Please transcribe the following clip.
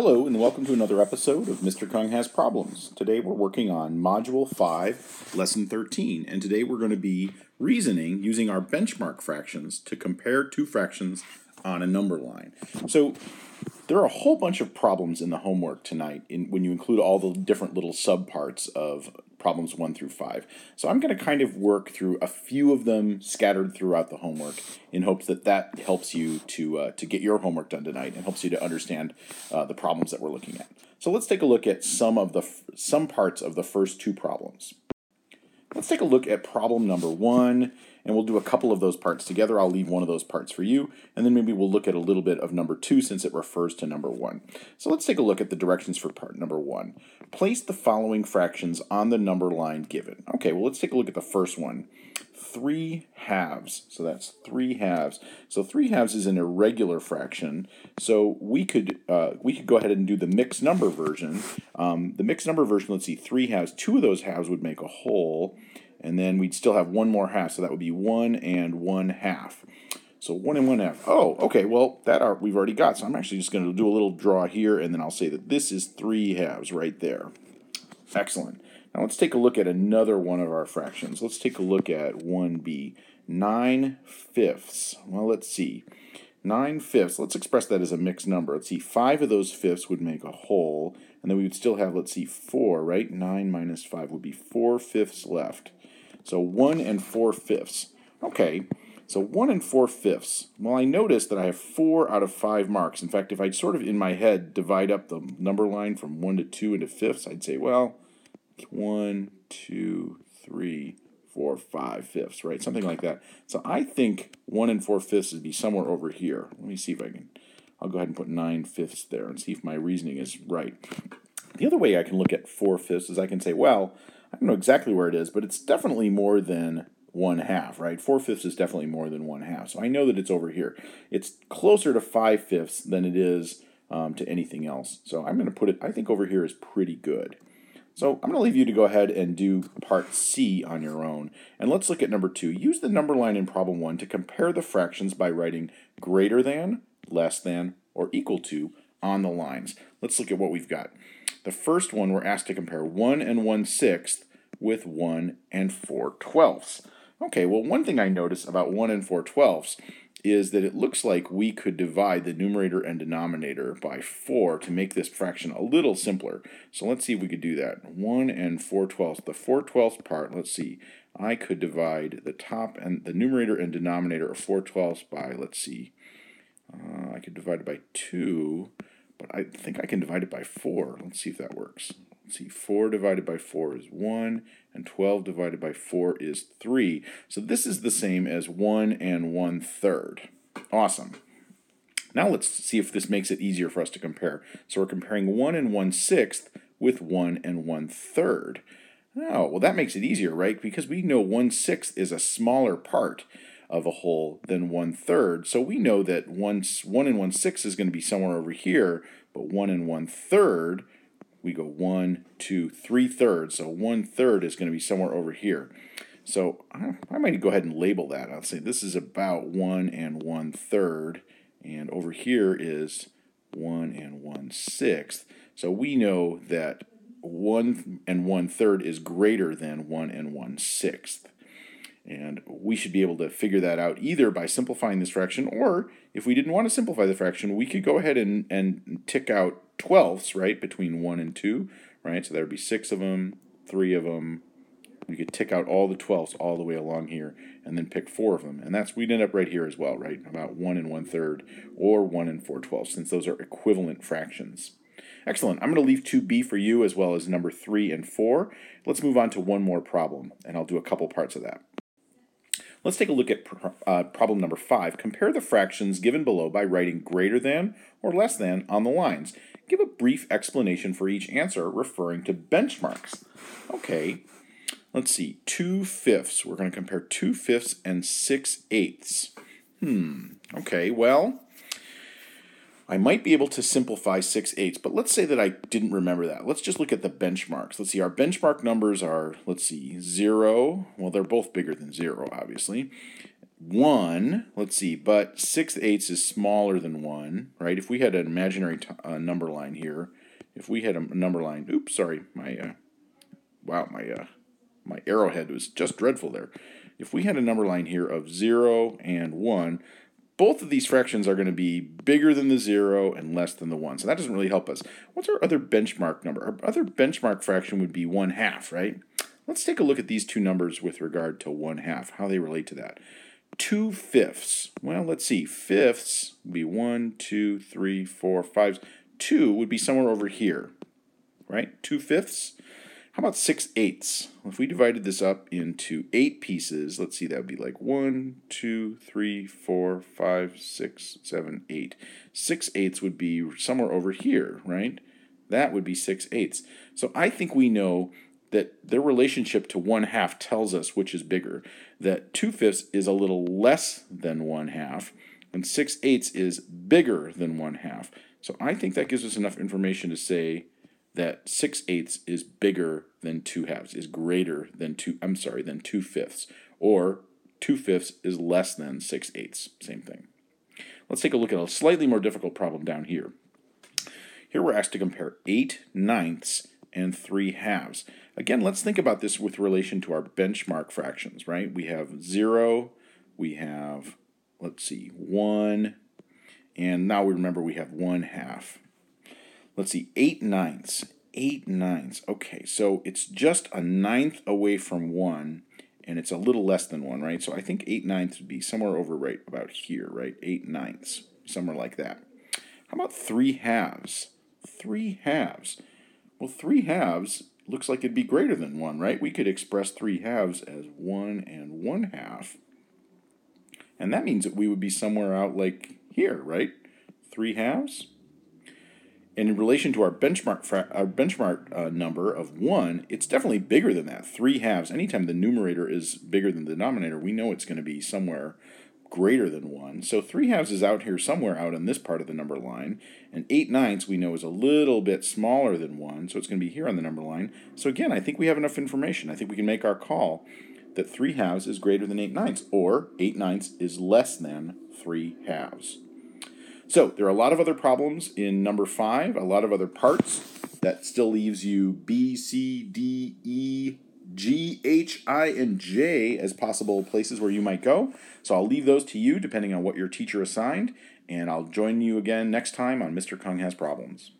Hello, and welcome to another episode of Mr. Kung Has Problems. Today we're working on Module 5, Lesson 13, and today we're going to be reasoning using our benchmark fractions to compare two fractions on a number line. So there are a whole bunch of problems in the homework tonight in, when you include all the different little subparts of problems 1 through 5. So I'm going to kind of work through a few of them scattered throughout the homework in hopes that that helps you to, uh, to get your homework done tonight and helps you to understand uh, the problems that we're looking at. So let's take a look at some of the some parts of the first two problems. Let's take a look at problem number 1 and we'll do a couple of those parts together. I'll leave one of those parts for you, and then maybe we'll look at a little bit of number two since it refers to number one. So let's take a look at the directions for part number one. Place the following fractions on the number line given. Okay, well, let's take a look at the first one. 3 halves. So that's 3 halves. So 3 halves is an irregular fraction. So we could uh, we could go ahead and do the mixed number version. Um, the mixed number version, let's see, 3 halves. Two of those halves would make a whole and then we'd still have one more half, so that would be 1 and 1 half. So 1 and 1 half. Oh, okay, well, that are, we've already got, so I'm actually just going to do a little draw here, and then I'll say that this is 3 halves right there. Excellent. Now let's take a look at another one of our fractions. Let's take a look at 1b. 9 fifths. Well, let's see. 9 fifths, let's express that as a mixed number. Let's see, 5 of those fifths would make a whole, and then we would still have, let's see, 4, right? 9 minus 5 would be 4 fifths left. So 1 and 4 fifths. Okay, so 1 and 4 fifths. Well, I noticed that I have 4 out of 5 marks. In fact, if I'd sort of in my head divide up the number line from 1 to 2 into fifths, I'd say, well, 1, 2, 3, 4, 5 fifths, right? Something like that. So I think 1 and 4 fifths would be somewhere over here. Let me see if I can. I'll go ahead and put 9 fifths there and see if my reasoning is right. The other way I can look at 4 fifths is I can say, well, I don't know exactly where it is, but it's definitely more than one half, right? Four fifths is definitely more than one half. So I know that it's over here. It's closer to five fifths than it is um, to anything else. So I'm going to put it, I think over here is pretty good. So I'm going to leave you to go ahead and do part C on your own. And let's look at number two. Use the number line in problem one to compare the fractions by writing greater than, less than, or equal to on the lines. Let's look at what we've got. The first one, we're asked to compare 1 and 1 sixth with 1 and 4 twelfths. Okay, well, one thing I notice about 1 and 4 twelfths is that it looks like we could divide the numerator and denominator by 4 to make this fraction a little simpler. So let's see if we could do that. 1 and 4 twelfths. The 4 twelfths part, let's see, I could divide the top and the numerator and denominator of 4 twelfths by, let's see, uh, I could divide it by 2 but I think I can divide it by 4. Let's see if that works. Let's see, 4 divided by 4 is 1, and 12 divided by 4 is 3. So this is the same as 1 and 1 third. Awesome. Now let's see if this makes it easier for us to compare. So we're comparing 1 and 1 sixth with 1 and 1 third. Oh, well that makes it easier, right? Because we know 1 sixth is a smaller part of a whole than one third. So we know that one, one and one sixth is going to be somewhere over here, but one and one third, we go one, two, three thirds. So one third is going to be somewhere over here. So I might go ahead and label that. I'll say this is about one and one third, and over here is one and one sixth. So we know that one and one third is greater than one and one sixth. And we should be able to figure that out either by simplifying this fraction, or if we didn't want to simplify the fraction, we could go ahead and, and tick out twelfths, right, between 1 and 2, right? So there would be 6 of them, 3 of them. We could tick out all the twelfths all the way along here, and then pick 4 of them. And that's, we'd end up right here as well, right? About 1 and 1 third, or 1 and 4 twelfths, since those are equivalent fractions. Excellent. I'm going to leave 2b for you as well as number 3 and 4. Let's move on to one more problem, and I'll do a couple parts of that. Let's take a look at uh, problem number five. Compare the fractions given below by writing greater than or less than on the lines. Give a brief explanation for each answer referring to benchmarks. Okay, let's see. 2 fifths. We're going to compare 2 fifths and 6 eighths. Hmm, okay, well, I might be able to simplify 6 eighths, but let's say that I didn't remember that. Let's just look at the benchmarks. Let's see, our benchmark numbers are, let's see, 0. Well, they're both bigger than 0, obviously. 1, let's see, but 6 eighths is smaller than 1, right? If we had an imaginary t- uh, number line here, if we had a number line, oops, sorry, my, uh, wow, my, uh, my arrowhead was just dreadful there. If we had a number line here of 0 and 1, both of these fractions are going to be bigger than the 0 and less than the 1. So that doesn't really help us. What's our other benchmark number? Our other benchmark fraction would be 1 half, right? Let's take a look at these two numbers with regard to 1 half, how they relate to that. 2 fifths. Well, let's see. Fifths would be 1, 2, 3, 4, 5. 2 would be somewhere over here, right? 2 fifths. How about 6 eighths? If we divided this up into 8 pieces, let's see, that would be like 1, 2, 3, 4, 5, 6, 7, 8. 6 eighths would be somewhere over here, right? That would be 6 eighths. So I think we know that their relationship to 1 half tells us which is bigger. That 2 fifths is a little less than 1 half, and 6 eighths is bigger than 1 half. So I think that gives us enough information to say that 6 eighths is bigger than 2 halves, is greater than 2, I'm sorry, than 2 fifths, or 2 fifths is less than 6 eighths, same thing. Let's take a look at a slightly more difficult problem down here. Here we're asked to compare 8 ninths and 3 halves. Again, let's think about this with relation to our benchmark fractions, right? We have 0, we have, let's see, 1, and now we remember we have 1 half. Let's see, 8 ninths. 8 ninths. Okay, so it's just a ninth away from 1, and it's a little less than 1, right? So I think 8 ninths would be somewhere over right about here, right? 8 ninths, somewhere like that. How about 3 halves? 3 halves. Well, 3 halves looks like it'd be greater than 1, right? We could express 3 halves as 1 and 1 half. And that means that we would be somewhere out like here, right? 3 halves. And in relation to our benchmark our benchmark uh, number of 1, it's definitely bigger than that. 3 halves. Anytime the numerator is bigger than the denominator, we know it's going to be somewhere greater than 1. So 3 halves is out here somewhere out in this part of the number line. And 8 ninths we know is a little bit smaller than 1, so it's going to be here on the number line. So again, I think we have enough information. I think we can make our call that 3 halves is greater than 8 ninths, or 8 ninths is less than 3 halves. So there are a lot of other problems in number five, a lot of other parts. That still leaves you B, C, D, E, G, H, I, and J as possible places where you might go. So I'll leave those to you depending on what your teacher assigned, and I'll join you again next time on Mr. Kung Has Problems.